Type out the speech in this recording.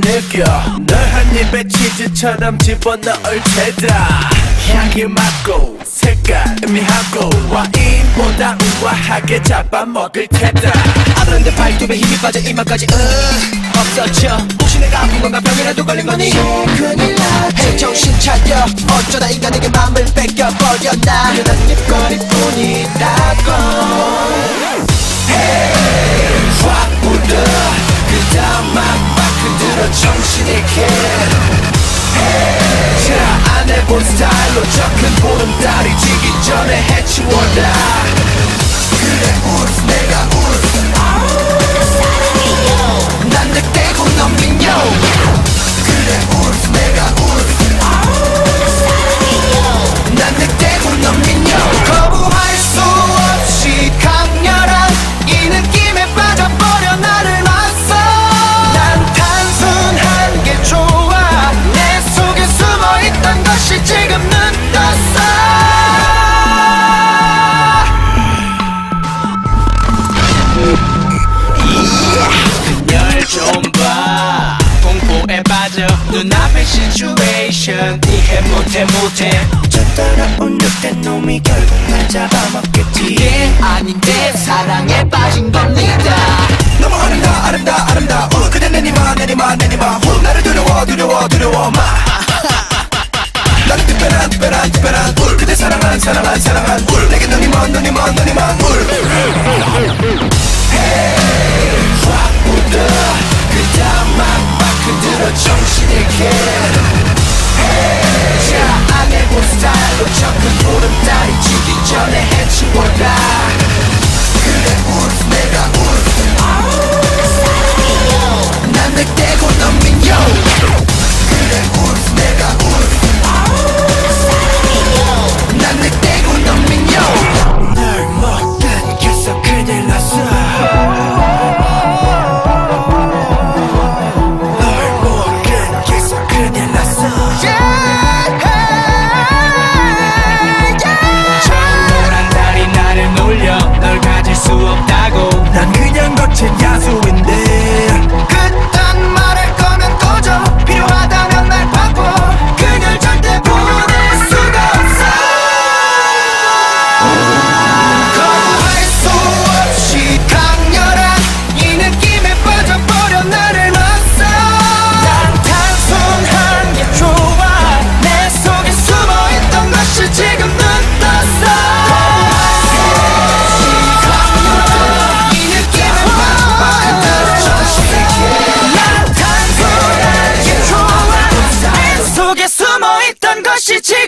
느껴. 널 한 입에 치즈처럼 집어넣을 테다. 향기 맡고 색깔 의미하고 와인보다 우아하게 잡아먹을 테다. 아브런데 발톱에 힘이 빠져 이마까지 으 없어져. 혹시 내가 아픈 건가? 병이라도 걸린 거니? 큰일 나지. 정신 차려. 어쩌다 인간에게 맘을 뺏겨버렸나? 그냥 입거리 뿐이라고. 확 묻어 신이 자 안해본 스타일로 적은 보름달이 지기 전에 해치워라. 그래 못해 못해. 저 따라온 늑대 놈이 결국 날 잡아먹겠지. 이게 아닌데 사랑에 빠진 겁니다 너무 아름다 아름다 아름다워 그대 내니마 내니마 내니마. 후 나를 두려워 두려워 두려워 마. 나는 특별한 특별한 특별한 울. 그대 사랑한 사랑한 사랑한 울. 내게 눈이 먼 눈이 먼 눈이 먼울 게 좋아